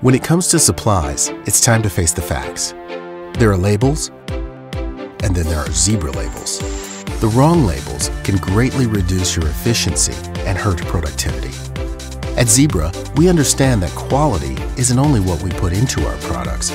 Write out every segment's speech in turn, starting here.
When it comes to supplies, it's time to face the facts. There are labels, and then there are zebra labels. The wrong labels can greatly reduce your efficiency and hurt productivity. At Zebra, we understand that quality isn't only what we put into our products,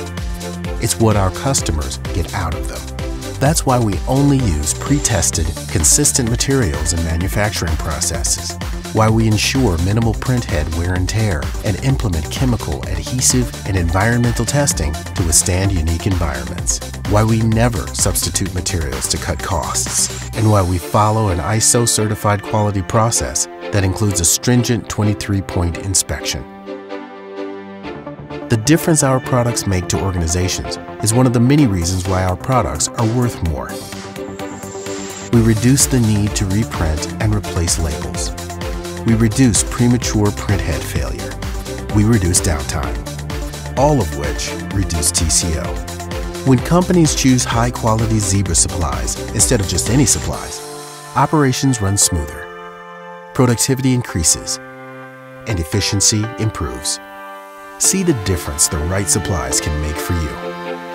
it's what our customers get out of them. That's why we only use pre-tested, consistent materials and manufacturing processes why we ensure minimal printhead wear and tear and implement chemical, adhesive, and environmental testing to withstand unique environments, why we never substitute materials to cut costs, and why we follow an ISO certified quality process that includes a stringent 23 point inspection. The difference our products make to organizations is one of the many reasons why our products are worth more. We reduce the need to reprint and replace labels we reduce premature printhead failure. We reduce downtime, all of which reduce TCO. When companies choose high-quality Zebra supplies instead of just any supplies, operations run smoother, productivity increases, and efficiency improves. See the difference the right supplies can make for you.